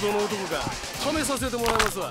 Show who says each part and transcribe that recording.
Speaker 1: ほどの男が試させてもらいますわ